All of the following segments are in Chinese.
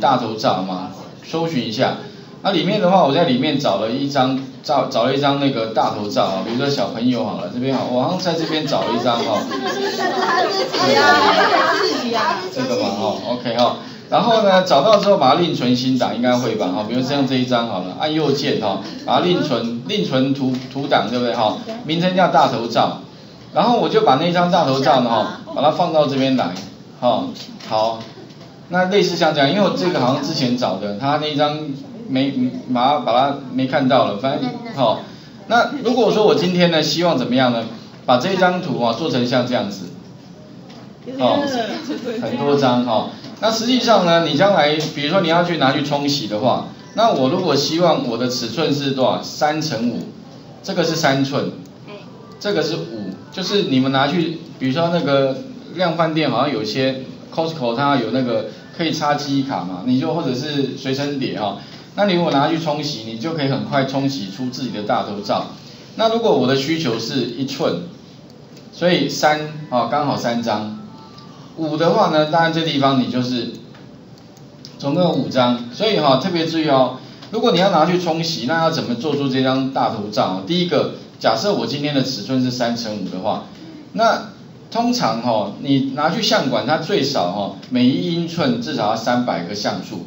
大头照嘛，搜寻一下。那里面的话，我在里面找了一张照，找了一张那个大头照啊，比如说小朋友好了，这边好，我好像在这边找了一张哈。这个嘛哈，OK 哈。然后呢，找到之后把它另存新档，应该会吧哈。比如像这一张好了，按右键哈，把它另存另存图图档，对不对哈？名称叫大头照。然后我就把那张大头照呢哈，把它放到这边来，哈，好。那类似像这样，因为我这个好像之前找的，他那张。没，把它把它没看到了，反正好。那如果说我今天呢，希望怎么样呢？把这张图啊做成像这样子，哦，很多张哈。那实际上呢，你将来比如说你要去拿去冲洗的话，那我如果希望我的尺寸是多少？三乘五，这个是三寸，这个是五，就是你们拿去，比如说那个量贩店好像有些 Costco 它有那个可以插记忆卡嘛，你就或者是随身碟哈。那你如果拿去冲洗，你就可以很快冲洗出自己的大头照。那如果我的需求是一寸，所以三啊刚好三张，五的话呢，当然这地方你就是总共有五张，所以哈特别注意哦，如果你要拿去冲洗，那要怎么做出这张大头照？第一个，假设我今天的尺寸是三乘五的话，那通常哈你拿去相馆，它最少哈每一英寸至少要三百个像素。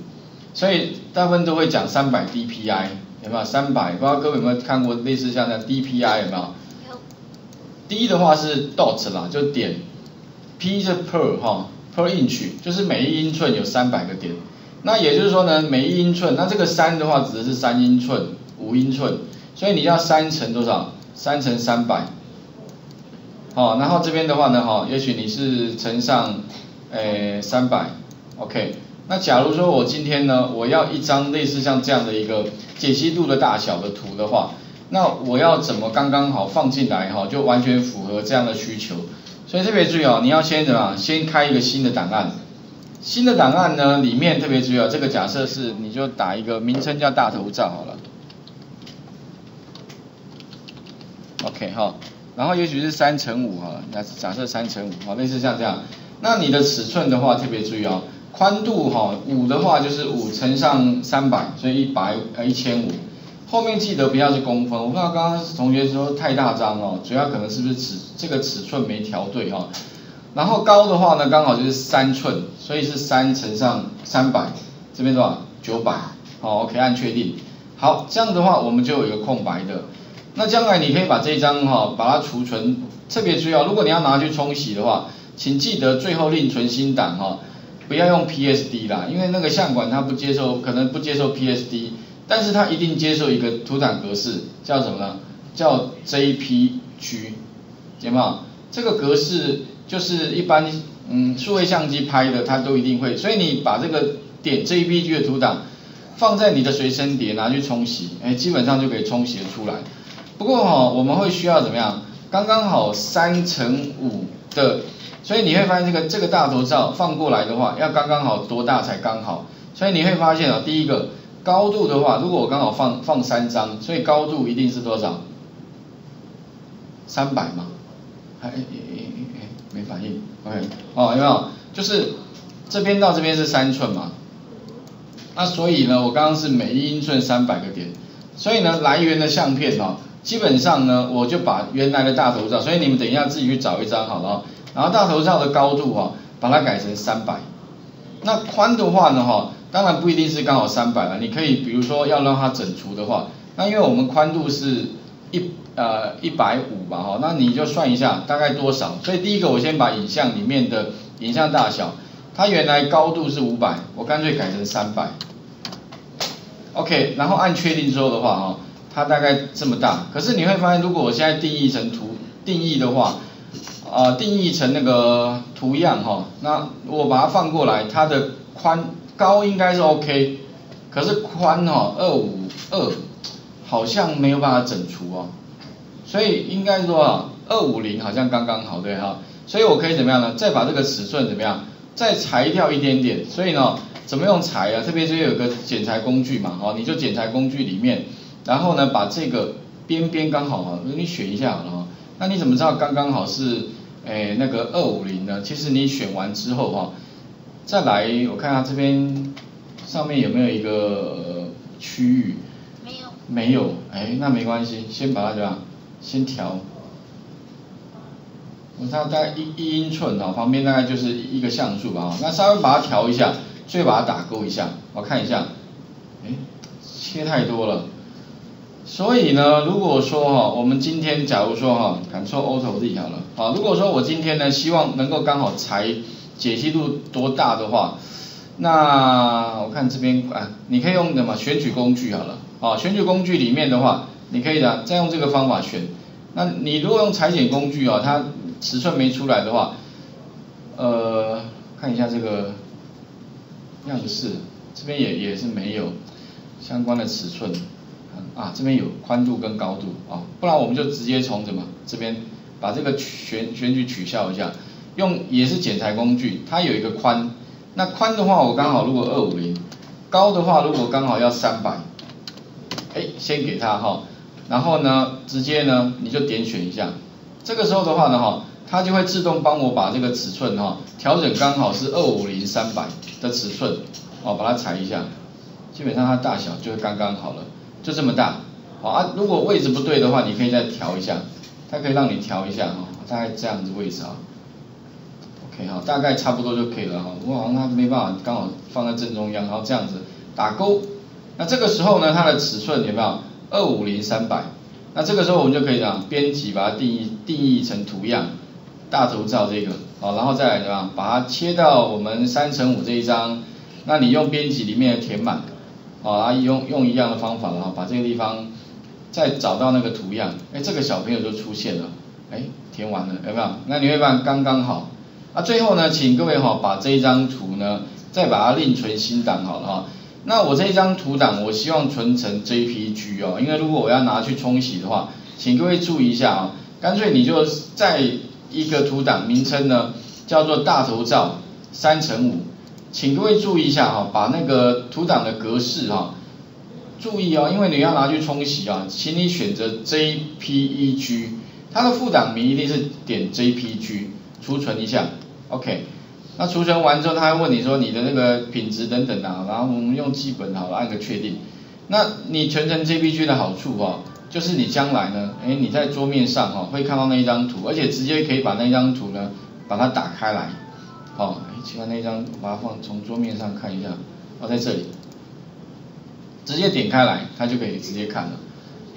所以大部分都会讲三百 DPI，有没有？三百，不知道各位有没有看过类似像这样 DPI 有没有？D 的话是 dot 啦，就点；P 是 per 哈，per inch，就是每一英寸有三百个点。那也就是说呢，每一英寸，那这个三的话指的是三英寸、五英寸，所以你要三乘多少？三乘三百。好，然后这边的话呢，哈，也许你是乘上，诶，三百，OK。那假如说我今天呢，我要一张类似像这样的一个解析度的大小的图的话，那我要怎么刚刚好放进来哈，就完全符合这样的需求。所以特别注意哦，你要先怎么先开一个新的档案，新的档案呢里面特别注意哦，这个假设是你就打一个名称叫大头照好了。OK 哈，然后也许是三乘五哈，那假设三乘五好，类似像这样。那你的尺寸的话特别注意哦。宽度哈五的话就是五乘上三百，所以一百呃一千五。后面记得不要是公分，我不知道刚刚同学说太大张哦，主要可能是不是尺这个尺寸没调对哈。然后高的话呢刚好就是三寸，所以是三乘上三百，这边多少？九百。好，OK 按确定。好，这样的话我们就有一个空白的。那将来你可以把这张哈把它储存，特别注意哦，如果你要拿去冲洗的话，请记得最后另存新档哈。不要用 PSD 啦，因为那个相馆它不接受，可能不接受 PSD，但是它一定接受一个图档格式，叫什么呢？叫 JPG，有没有？这个格式就是一般嗯数位相机拍的，它都一定会，所以你把这个点 JPG 的图档放在你的随身碟拿去冲洗，哎，基本上就可以冲洗出来。不过哈，我们会需要怎么样？刚刚好三乘五的。所以你会发现这个这个大头照放过来的话，要刚刚好多大才刚好？所以你会发现啊，第一个高度的话，如果我刚好放放三张，所以高度一定是多少？三百嘛？哎哎哎哎，没反应，OK，哦有没有？就是这边到这边是三寸嘛？那所以呢，我刚刚是每一英寸三百个点，所以呢，来源的相片哦，基本上呢，我就把原来的大头照，所以你们等一下自己去找一张好了。然后大头照的高度哈，把它改成三百。那宽的话呢哈，当然不一定是刚好三百了，你可以比如说要让它整除的话，那因为我们宽度是一呃一百五吧哈，那你就算一下大概多少。所以第一个我先把影像里面的影像大小，它原来高度是五百，我干脆改成三百。OK，然后按确定之后的话哈，它大概这么大。可是你会发现，如果我现在定义成图定义的话。啊，定义成那个图样哈，那我把它放过来，它的宽高应该是 OK，可是宽哈二五二好像没有办法整除哦，所以应该说啊二五零好像刚刚好对哈，所以我可以怎么样呢？再把这个尺寸怎么样？再裁掉一点点，所以呢，怎么用裁啊？特别是有个剪裁工具嘛，哈，你就剪裁工具里面，然后呢把这个边边刚好哈，你选一下好了，那你怎么知道刚刚好是？哎，那个二五零呢？其实你选完之后哈，再来我看下这边上面有没有一个区域？没有。没有，哎，那没关系，先把它怎么样？先调。我它大概一一英寸哦，旁边大概就是一个像素吧，那稍微把它调一下，最后把它打勾一下，我看一下，哎，切太多了。所以呢，如果说哈，我们今天假如说哈，Ctrl Alt Z 好了，啊，如果说我今天呢，希望能够刚好裁解析度多大的话，那我看这边啊，你可以用什么选取工具好了，啊，选取工具里面的话，你可以的再用这个方法选。那你如果用裁剪工具啊，它尺寸没出来的话，呃，看一下这个样式，这边也也是没有相关的尺寸。啊，这边有宽度跟高度啊，不然我们就直接从什么这边把这个选选取取消一下，用也是剪裁工具，它有一个宽，那宽的话我刚好如果二五零，高的话如果刚好要三百，哎，先给它哈，然后呢直接呢你就点选一下，这个时候的话呢哈，它就会自动帮我把这个尺寸哈调整刚好是二五零三百的尺寸，哦把它裁一下，基本上它大小就会刚刚好了。就这么大，好啊，如果位置不对的话，你可以再调一下，它可以让你调一下哈，大概这样子位置啊，OK 好，大概差不多就可以了哈，不过好像它没办法刚好放在正中央，然后这样子打勾，那这个时候呢，它的尺寸有没有？二五零三百？那这个时候我们就可以讲编辑把它定义定义成图样，大头照这个，好，然后再来怎么样，把它切到我们三乘五这一张，那你用编辑里面填满。好，阿姨用用一样的方法了哈，把这个地方再找到那个图样，哎，这个小朋友就出现了，哎，填完了，有没有？那你会发现刚刚好。啊，最后呢，请各位哈，把这一张图呢，再把它另存新档好了哈。那我这一张图档，我希望存成 JPG 哦，因为如果我要拿去冲洗的话，请各位注意一下啊，干脆你就在一个图档名称呢，叫做大头照三乘五。请各位注意一下哈，把那个图档的格式哈，注意哦，因为你要拿去冲洗啊，请你选择 JPEG，它的副档名一定是点 JPG，储存一下，OK，那储存完之后，他会问你说你的那个品质等等啊，然后我们用基本好了按个确定，那你存成 JPG 的好处哈，就是你将来呢，哎你在桌面上哈会看到那一张图，而且直接可以把那张图呢把它打开来。好，哎，其他那张把它放从桌面上看一下，哦，在这里，直接点开来，它就可以直接看了，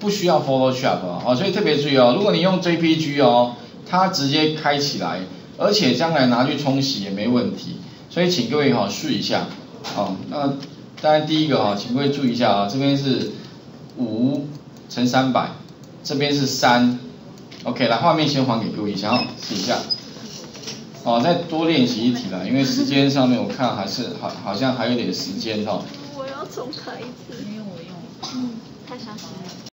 不需要 Photoshop 啊，哦，所以特别注意哦，如果你用 JPG 哦，它直接开起来，而且将来拿去冲洗也没问题，所以请各位哈试一下，哦，那当然第一个哈，请各位注意一下啊，这边是五乘三百，这边是三，OK，来画面先还给各位一下，试一下。哦，再多练习一题啦，因为时间上面我看还是好，好像还有点时间哈。我要重开一次，因为我用，嗯，太伤心了。